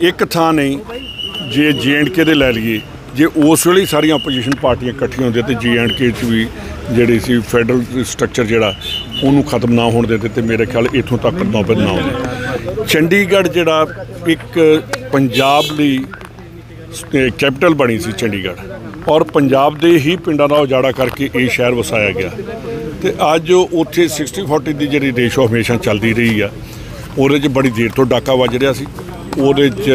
ਇੱਕ ਥਾਂ ਨਹੀਂ, ਜੇ ਕੇ ਦੇ ਲੈ ਲਈਏ, ਜੇ ਉਸ ਵੇਲੇ ਸਾਰੀਆਂ ਆਪੋਜੀਸ਼ਨ ਪਾਰਟੀਆਂ ਇਕੱਠੀਆਂ ਹੁੰਦੀਆਂ ਤੇ ਕੇ ਚ ਵੀ ਜਿਹੜੀ ਸੀ ਫੈਡਰਲ ਸਟਰਕਚਰ ਜਿਹੜਾ, ਉਹਨੂੰ ਖਤਮ ਨਾ ਹੋਣ ਦਿੰਦੇ ਤੇ ਮੇਰੇ ਖਿਆਲ ਇੱਥੋਂ ਤੱਕ ਨੌਬਤ ਨਾ ਆਉਂਦੀ ਚੰਡੀਗੜ੍ਹ ਜਿਹੜਾ ਇੱਕ ਪੰਜਾਬ ਲਈ ਕੈਪੀਟਲ ਬਣੀ ਸੀ ਚੰਡੀਗੜ੍ਹ, ਔਰ ਪੰਜਾਬ ਦੇ ਹੀ ਪਿੰਡਾਂ ਦਾ ਉਜਾੜਾ ਕਰਕੇ ਇਹ ਸ਼ਹਿਰ ਵਸਾਇਆ ਗਿਆ। ਤੇ ਅੱਜ ਉੱਥੇ 60 40 ਦੀ ਜਿਹੜੀ ਰੇਸ਼ੋ ਹਮੇਸ਼ਾ ਚੱਲਦੀ ਰਹੀ ਆ, ਉਹਦੇ 'ਚ ਬੜੀ ਦੇਰ ਤੋਂ ਡਾਕਾ ਵੱਜ ਰਿਹਾ ਸੀ। ਉਹਦੇ 'ਚ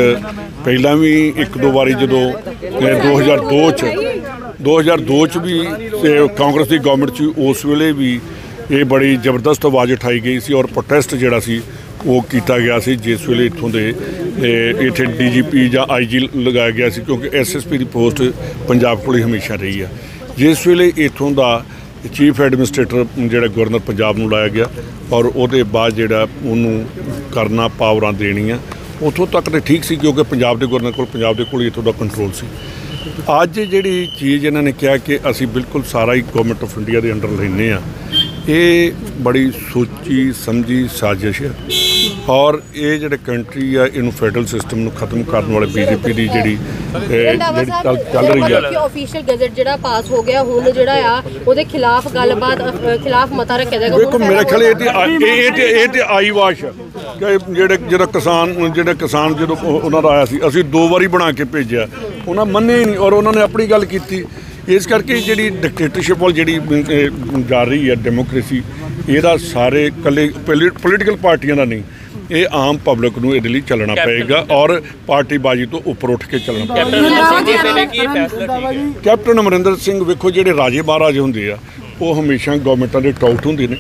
ਪਹਿਲਾਂ ਵੀ ਇੱਕ ਦੋ ਵਾਰੀ ਜਦੋਂ ਇਹ 2002 ਚ 2002 ਚ ਵੀ ਤੇ ਕਾਂਗਰਸ ਦੀ ਗਵਰਨਮੈਂਟ ਚ ਉਸ ਵੇਲੇ ਵੀ ਇਹ ਬੜੀ ਜ਼ਬਰਦਸਤ ਆਵਾਜ਼ ਉਠਾਈ ਗਈ ਸੀ ਔਰ ਪ੍ਰੋਟੈਸਟ ਜਿਹੜਾ ਸੀ, ਉਹ ਕੀਤਾ ਗਿਆ ਸੀ ਜਿਸ ਵੇਲੇ ਇੱਥੋਂ ਦੇ ਇਹ ਇੱਥੇ ਡੀਜੀਪੀ ਜਾਂ ਆਈਜੀ ਲਗਾਇਆ ਗਿਆ ਸੀ ਕਿਉਂਕਿ ਐਸਐਸਪੀ ਦੀ ਪੋਸਟ ਪੰਜਾਬ ਕੋਲ ਹੀ ਹਮੇਸ਼ਾ ਰਹੀ ਆ। ਜਿਸ ਵੇਲੇ ਇੱਥੋਂ ਦਾ ਚੀਫ ਐਡਮਿਨਿਸਟ੍ਰੇਟਰ ਜਿਹੜਾ ਗਵਰਨਰ ਪੰਜਾਬ ਨੂੰ ਲਾਇਆ ਗਿਆ ਔਰ ਉਹਦੇ ਬਾਅਦ ਜਿਹੜਾ ਉਹਨੂੰ ਕਰਨਾ ਪਾਵਰਾਂ ਦੇਣੀਆਂ ਉੱਥੋਂ ਤੱਕ ਤੇ ਠੀਕ ਸੀ ਕਿਉਂਕਿ ਪੰਜਾਬ ਦੇ ਗਵਰਨਰ ਕੋਲ, ਪੰਜਾਬ ਦੇ ਕੋਲ ਹੀ ਇੱਥੋਂ ਦਾ ਕੰਟਰੋਲ ਸੀ। ਅੱਜ ਜਿਹੜੀ ਚੀਜ਼ ਇਹਨਾਂ ਨੇ ਕਿਹਾ ਕਿ ਅਸੀਂ ਬਿਲਕੁਲ ਸਾਰਾ ਹੀ ਗਵਰਨਮੈਂਟ ਆਫ ਇੰਡੀਆ ਦੇ ਅੰਡਰ ਲੈਨੇ ਆ ਇਹ ਬੜੀ ਸੋਚੀ, ਸਮਝੀ, ਸਾਜ਼ਿਸ਼ ਹੈ। ਔਰ ਇਹ ਜਿਹੜੇ ਕੰਟਰੀ ਆ ਇਹਨੂੰ ਫੈਡਰਲ ਸਿਸਟਮ ਨੂੰ ਖਤਮ ਕਰਨ ਵਾਲੇ ਬੀਜੇਪੀ ਦੀ ਜਿਹੜੀ ਜਿਹੜੀ ਚੱਲ ਚੱਲ ਰਹੀ ਆ। ਕਿ ਆਫੀਸ਼ੀਅਲ ਗੈਜ਼ਟ ਜਿਹੜਾ ਪਾਸ ਹੋ ਗਿਆ ਹੁਣ ਜਿਹੜਾ ਆ ਉਹਦੇ ਖਿਲਾਫ ਗੱਲਬਾਤ ਖਿਲਾਫ ਮਤਾ ਰੱਖਿਆ ਜਾਏਗਾ। ਵੇਖੋ ਮੇਰੇ ਖਿਆਲ ਇਹ ਤੇ ਇਹ ਤੇ ਇਹ ਤੇ ਆਈ ਵਾਸ਼ ਕਿ ਜਿਹੜੇ ਜਿਹੜਾ ਕਿਸਾਨ ਜਿਹੜੇ ਕਿਸਾਨ ਜਦੋਂ ਉਹ- ਉਹਨਾਂ ਦਾ ਆਇਆ ਸੀ ਅਸੀਂ ਦੋ ਵਾਰੀ ਬਣਾ ਕੇ ਭੇਜਿਆ। ਉਹਨਾਂ ਮੰਨੇ ਨਹੀਂ ਔਰ ਉਹਨਾਂ ਨੇ ਆਪਣੀ ਗੱਲ ਕੀਤੀ। ਇਸ ਕਰਕੇ ਜਿਹੜੀ ਡਿਕਟੇਟਰਸ਼ਿਪ ਵਾਲ ਜਿਹੜੀ ਜਾ ਰਹੀ ਹੈ ਡੈਮੋਕ੍ਰੇਸੀ ਇਹਦਾ ਸਾਰੇ ਕੱਲੇ ਪੋਲੀਟੀਕਲ ਪਾਰਟੀਆਂ ਦਾ ਨਹੀਂ। ਇਹ ਆਮ ਪਬਲਿਕ ਨੂੰ ਇਹਦੇ ਲਈ ਚੱਲਣਾ ਪਏਗਾ ਔਰ ਪਾਰਟੀ ਬਾਜੀ ਤੋਂ ਉੱਪਰ ਉੱਠ ਕੇ ਚੱਲਣਾ ਪਏਗਾ। ਕੈਪਟਨ ਅਮਰਿੰਦਰ ਸਿੰਘ ਜੀ ਨੇ ਕੀ ਇਹ ਫੈਸਲਾ ਠੀਕ ਹੈ? ਕੈਪਟਨ ਅਮਰਿੰਦਰ ਸਿੰਘ ਵੇਖੋ ਜਿਹੜੇ ਰਾਜੇ ਮਹਾਰਾਜੇ ਹੁੰਦੇ ਆ ਉਹ ਹਮੇਸ਼ਾ ਗਵਰਨਮੈਂਟਾਂ ਦੇ ਟਾਊਟ ਹੁੰਦੇ ਨੇ।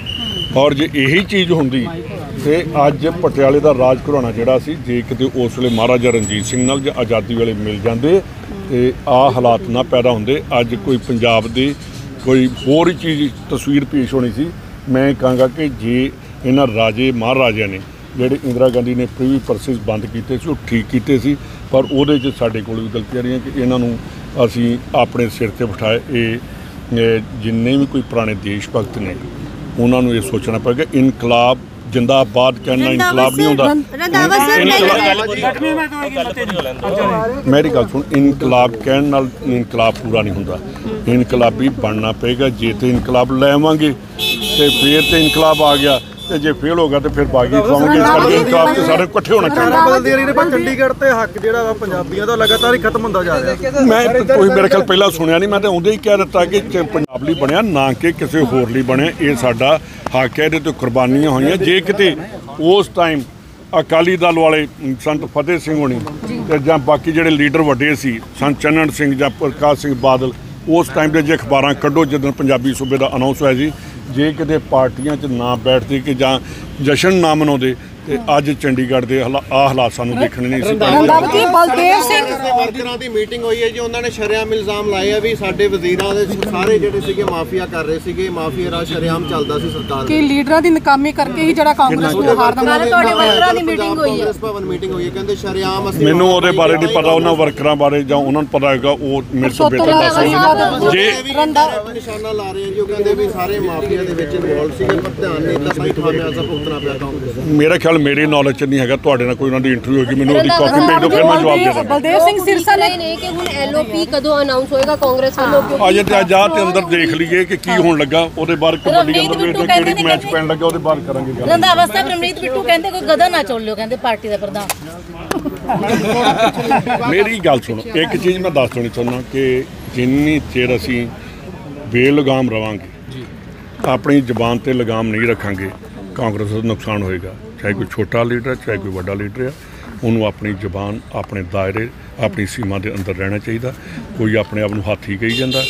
ਔਰ ਜੇ ਇਹੀ ਚੀਜ਼ ਹੁੰਦੀ ਤੇ ਅੱਜ ਪਟਿਆਲੇ ਦਾ ਰਾਜ ਘਰਾਣਾ ਜਿਹੜਾ ਸੀ ਜੇ ਕਿਤੇ ਉਸ ਵੇਲੇ ਮਹਾਰਾਜਾ ਰਣਜੀਤ ਸਿੰਘ ਨਾਲ ਜਾਂ ਆਜ਼ਾਦੀ ਵੇਲੇ ਮਿਲ ਜਾਂਦੇ ਤੇ ਆ ਹਾਲਾਤ ਨਾ ਪੈਦਾ ਹੁੰਦੇ। ਅੱਜ ਕੋਈ ਪੰਜਾਬ ਦੀ ਕੋਈ ਹੋਰ ਹੀ ਚੀਜ਼ ਤਸਵੀਰ ਪੇਸ਼ ਹੋਣੀ ਸੀ। ਮੈਂ ਕਹਾਂਗਾ ਕਿ ਜੇ ਇਹਨਾਂ ਰਾਜੇ ਮਹਾਰਾਜਿਆਂ ਨੇ ਜਿਹੜੇ ਇੰਦਰਾ ਗਾਂਧੀ ਨੇ ਪ੍ਰੀਵੀ ਪਰਸਸ ਬੰਦ ਕੀਤੇ ਸੀ ਉਹ ਠੀਕ ਕੀਤੇ ਸੀ ਪਰ ਉਹਦੇ 'ਚ ਸਾਡੇ ਕੋਲ ਵੀ ਗਲਤੀਆਂ ਰਹੀਆਂ ਕਿ ਇਹਨਾਂ ਨੂੰ ਅਸੀਂ ਆਪਣੇ ਸਿਰ ਤੇ ਬਿਠਾਏ ਇਹ ਜਿੰਨੇ ਵੀ ਕੋਈ ਪੁਰਾਣੇ ਦੇਸ਼ ਭਗਤ ਨੇ ਉਹਨਾਂ ਨੂੰ ਇਹ ਸੋਚਣਾ ਪਏਗਾ ਇਨਕਲਾਬ ਜਿੰਦਾਬਾਦ ਕਹਿਣਾ ਇਨਕਲਾਬ ਨਹੀਂ ਹੁੰਦਾ ਰੰਧਾਵਾ ਸਰ, ਇਨਕਲਾਬ- ਮੇਰੀ ਗੱਲ ਸੁਣ ਇਨਕਲਾਬ ਕਹਿਣ ਨਾਲ ਇਨਕਲਾਬ ਪੂਰਾ ਨਹੀਂ ਹੁੰਦਾ ਇਨਕਲਾਬੀ ਬਣਨਾ ਪਏਗਾ ਜੇ ਤੇ ਇਨਕਲਾਬ ਲੈ ਆਵਾਂਗੇ ਤੇ ਫੇਰ ਤੇ ਇਨਕਲਾਬ ਆ ਗਿਆ ਤੇ ਜੇ ਫੇਲ ਹੋ ਗਿਆ ਤੇ ਫਿਰ ਬਾਗੀ ਖਾਵਾਂਗੇ ਇਸ ਕਰਕੇ ਇਨਕਲਾਬ ਤੇ ਸਾਰੇ ਇਕੱਠੇ ਹੋਣਾ ਚਾਹੀਦਾ ਬਦਲਦੀ ਰਹੀ ਨੇ ਪਰ ਚੰਡੀਗੜ੍ਹ ਤੇ ਹੱਕ ਜਿਹੜਾ ਵਾ ਪੰਜਾਬੀਆਂ ਦਾ ਲਗਾਤਾਰ ਹੀ ਖਤਮ ਹੁੰਦਾ ਜਾ ਰਿਹਾ ਮੈਂ ਤੁਸੀਂ ਮੇਰੇ ਖਿਆਲ ਪਹਿਲਾਂ ਸੁਣਿਆ ਨਹੀਂ ਮੈਂ ਤਾਂ ਉਹਦੇ ਹੀ ਕਹਿ ਦਿੱਤਾ ਕਿ ਪੰਜਾਬ ਲਈ ਬਣਿਆ ਨਾ ਕਿ ਕਿਸੇ ਹੋਰ ਲਈ ਬਣਿਆ ਇਹ ਸਾਡਾ ਹੱਕ ਹੈ ਇਹਦੇ ਤੇ ਕੁਰਬਾਨੀਆਂ ਹੋਈਆਂ ਜੇ ਕਿਤੇ ਉਸ ਟਾਈਮ ਅਕਾਲੀ ਦਲ ਵਾਲੇ ਸੰਤ ਫਤਿਹ ਸਿੰਘ ਹੋਣੀ ਤੇ ਜਾਂ ਬਾਕੀ ਜਿਹੜੇ ਲੀਡਰ ਵੱਡੇ ਸੀ ਸੰਤ ਚੰਨਣ ਸਿੰਘ ਜਾਂ ਪ੍ਰਕਾਸ਼ ਸਿੰਘ ਬਾਦਲ ਉਸ ਟਾਈਮ ਦੇ ਜੇ ਅਖਬਾਰਾਂ ਕੱਢੋ ਜਦੋਂ ਪੰਜਾਬੀ ਸੂਬੇ ਦਾ ਅਨਾਉਂਸ ਹੋਇਆ ਸੀ ਜੇ ਕਿਤੇ ਪਾਰਟੀਆਂ 'ਚ ਨਾ ਬੈਠਦੇ ਕਿ ਜਾਂ ਜਸ਼ਨ ਨਾ ਮਨਾਉਂਦੇ ਤੇ ਅੱਜ ਚੰਡੀਗੜ੍ਹ ਦੇ ਹਾਲਾ- ਆਹ ਹਾਲਾਤ ਸਾਨੂੰ ਦੇਖਣੇ ਨਹੀਂ ਸੀ ਪੈਣੇ। ਰੰਧਾਵਾ ਬਲਦੇਵ ਸਿੰਘ ਵਰਕਰਾਂ ਦੀ ਮੀਟਿੰਗ ਹੋਈ ਹੈ ਜੀ ਉਹਨਾਂ ਨੇ ਸ਼ਰੇਆਮ ਇਲਜ਼ਾਮ ਲਾਏ ਆ ਵੀ ਸਾਡੇ ਵਜ਼ੀਰਾਂ ਦੇ ਸਾਰੇ ਜਿਹੜੇ ਸੀਗੇ ਮਾਫੀਆ ਕਰ ਰਹੇ ਸੀਗੇ ਮਾਫੀਆ ਰਾਜ ਸ਼ਰੇਆਮ ਚੱਲਦਾ ਸੀ ਸਰਕਾਰ ਕਿ ਲੀਡਰਾਂ ਦੀ ਨਾਕਾਮੀ ਕਰਕੇ ਹੀ ਜਿਹੜਾ ਕਾਂਗਰਸ ਨੂੰ ਹਾਰ ਦਾ ਨਾਲੇ ਤੁਹਾਡੇ ਵਰਕਰਾਂ ਦੀ meeting ਹੋਈ ਹੈ। ਕਾਂਗਰਸ ਭਵਨ ਮੀਟਿੰਗ ਹੋਈ ਹੈ ਕਹਿੰਦੇ ਸ਼ਰੇਆਮ ਅਸੀਂ ਮੈਨੂੰ ਉਹਦੇ ਬਾਰੇ ਨਹੀਂ ਪਤਾ ਉਹਨਾਂ ਵਰਕਰਾਂ ਬਾਰੇ ਜਾਂ ਉਹਨਾਂ ਨੂੰ ਪਤਾ ਹੈਗਾ ਉਹ ਮੇਰੇ ਤੋਂ ਬਿਹਤਰ ਦੱਸ ਲਾਲ ਜੇ ਇਹ ਵੀ ਨਿਸ਼ਾਨਾ ਲਾ ਰਹੇ ਆ ਜੀ ਉਹ ਕਹਿੰਦੇ ਵੀ ਸਾਰੇ ਮਾਫੀਆ ਦੇ ਵਿੱਚ ਇਨਵੋਲਵ ਸੀਗੇ ਪਰ ਧਿਆਨ ਨਹੀਂ ਦਿੱਤਾ ਭਾਈ ਖਾਮਿਆਜ਼ਾ ਭੁਗਤਣਾ ਪਿਆ ਕਾਂਗਰਸ ਨੂੰ। ਮੇਰਾ ਖਿਆਲ ਮੇਰੀ ਨੌਲੇਜ ਚ ਨਹੀਂ ਹੈਗਾ ਤੁਹਾਡੇ ਨਾਲ ਕੋਈ ਉਹਨਾਂ ਦੀ ਇੰਟਰਵਿਊ ਹੋਗੀ ਮੈਨੂੰ ਉਹਦੀ ਕਾਪੀ ਭੇਜ ਦਿਓ ਫਿਰ ਮੈਂ ਜਵਾਬ ਦੇ ਦਾਂਗਾ। ਬਲਦੇਵ ਸਿੰਘ ਸਿਰਸਾ ਨੇ ਨਹੀਂ ਨਹੀਂ ਕਿ ਹੁਣ ਐਲਓਪੀ ਕਦੋਂ ਅਨਾਉਂਸ ਹੋਏਗਾ ਕਾਂਗਰਸ ਵੱਲੋਂ ਕਿਉਂਕਿ ਅੱਜ ਤੇ ਆਹ ਤੇ ਅੰਦਰ ਦੇਖ ਲਈਏ ਕਿ ਕੀ ਹੋਣ ਲੱਗਾ ਉਹਦੇ ਬਾਅਦ ਕਬੱਡੀ ਅੰਦਰ ਵੇਖਦੇ ਕਿਹੜੀ ਮੈਚ ਪੈਣ ਲੱਗਾ ਉਹਦੇ ਬਾਅਦ ਕਰਾਂਗੇ ਗੱਲ। ਰੰਧਾਵਾ ਸਾਹਿਬ ਰਮਨੀਤ ਬਿੱਟੂ ਕਹਿੰਦੇ ਕੋਈ ਗਦਾ ਨਾ ਚੁਣ ਲਿਓ ਕਹਿੰਦੇ ਪਾਰਟੀ ਦਾ ਪ੍ਰਧਾਨ। ਮੇਰੀ ਗੱਲ ਸੁਣੋ ਇੱਕ ਚੀਜ਼ ਮੈਂ ਦੱਸ ਦੇਣੀ ਚਾਹੁੰਦਾ ਕਿ ਜਿੰਨੀ ਚਿਰ ਅਸੀਂ ਬੇਲਗਾਮ ਰਵਾਂਗੇ ਆਪਣੀ ਜ਼ੁਬਾਨ ਤੇ ਲਗਾਮ ਨਹੀਂ ਰੱਖਾਂਗੇ, ਕਾਂਗਰਸ ਦਾ ਨੁਕਸਾਨ ਹੋਏਗਾ। ਚਾਹੇ ਕੋਈ ਛੋਟਾ ਲੀਡਰ ਹੈ, ਚਾਹੇ ਕੋਈ ਵੱਡਾ ਲੀਡਰ ਹੈ, ਉਹਨੂੰ ਆਪਣੀ ਜ਼ੁਬਾਨ, ਆਪਣੇ ਦਾਇਰੇ, ਆਪਣੀ ਸੀਮਾ ਦੇ ਅੰਦਰ ਰਹਿਣਾ ਚਾਹੀਦਾ। ਕੋਈ ਆਪਣੇ ਆਪ ਨੂੰ ਹਾਥੀ ਕਹੀ ਜਾਂਦਾ,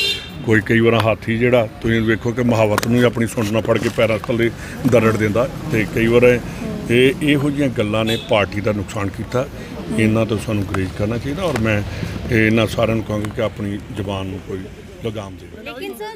ਕੋਈ ਕਈ ਵਾਰ ਹਾਥੀ ਜਿਹੜਾ ਤੁਸੀਂ ਵੇਖੋ ਕਿ ਮਹਾਵਤ ਨੂੰ ਹੀ ਆਪਣੀ ਸੁਣਨਾ ਫੜ ਕੇ ਪੈਰਾਂ ਥੱਲੇ ਦਰੜ ਦਿੰਦਾ ਤੇ ਕਈ ਵਾਰ ਇਹ, ਇਹੋ ਜਿਹੀਆਂ ਗੱਲਾਂ ਨੇ ਪਾਰਟੀ ਦਾ ਨੁਕਸਾਨ ਕੀਤਾ। ਇਹਨਾਂ ਤੋਂ ਸਾਨੂੰ ਗਰੇਜ ਕਰਨਾ ਚਾਹੀਦਾ ਔਰ ਮੈਂ ਇਹਨਾਂ ਸਾਰਿਆਂ ਨੂੰ ਕਹਾਂਗਾ ਕਿ ਆਪਣੀ ਜ਼ੁਬਾਨ ਨੂੰ ਕੋਈ ਲਗਾਮ ਦੇਵੇ ਲੇਕਿਨ ਸਰ